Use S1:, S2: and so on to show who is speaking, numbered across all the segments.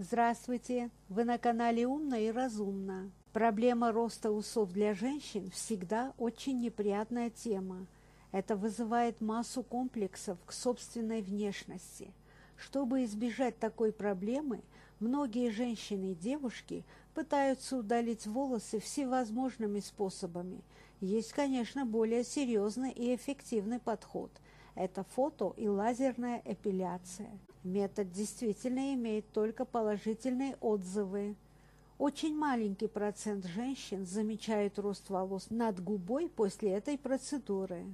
S1: Здравствуйте! Вы на канале «Умно и разумно». Проблема роста усов для женщин всегда очень неприятная тема. Это вызывает массу комплексов к собственной внешности. Чтобы избежать такой проблемы, многие женщины и девушки пытаются удалить волосы всевозможными способами. Есть, конечно, более серьезный и эффективный подход – это фото и лазерная эпиляция. Метод действительно имеет только положительные отзывы. Очень маленький процент женщин замечают рост волос над губой после этой процедуры.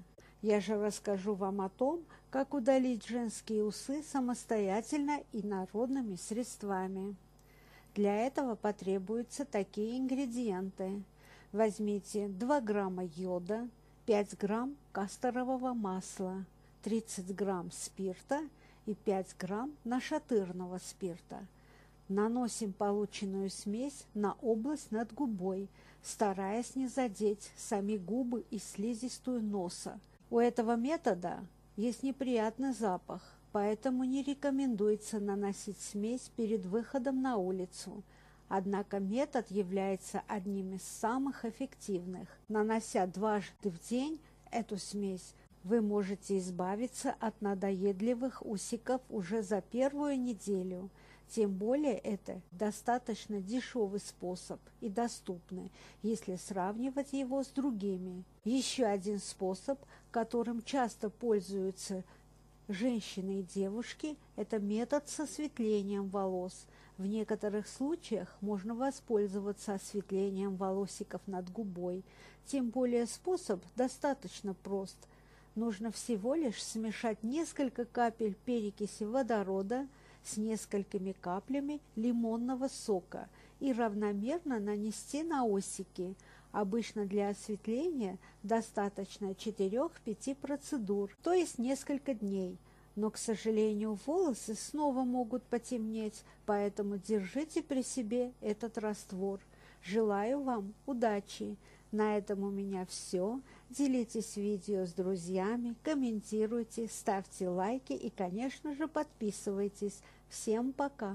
S1: Я же расскажу вам о том, как удалить женские усы самостоятельно и народными средствами. Для этого потребуются такие ингредиенты. Возьмите 2 грамма йода, 5 грамм касторового масла, 30 грамм спирта и 5 грамм нашатырного спирта. Наносим полученную смесь на область над губой, стараясь не задеть сами губы и слизистую носа. У этого метода есть неприятный запах, поэтому не рекомендуется наносить смесь перед выходом на улицу. Однако метод является одним из самых эффективных. Нанося дважды в день эту смесь, вы можете избавиться от надоедливых усиков уже за первую неделю. Тем более это достаточно дешевый способ и доступный, если сравнивать его с другими. Еще один способ, которым часто пользуются женщины и девушки, это метод с осветлением волос. В некоторых случаях можно воспользоваться осветлением волосиков над губой. Тем более способ достаточно прост – нужно всего лишь смешать несколько капель перекиси водорода с несколькими каплями лимонного сока и равномерно нанести на осики. Обычно для осветления достаточно 4-5 процедур, то есть несколько дней. Но, к сожалению, волосы снова могут потемнеть, поэтому держите при себе этот раствор. Желаю вам удачи! На этом у меня все. Делитесь видео с друзьями, комментируйте, ставьте лайки и, конечно же, подписывайтесь. Всем пока!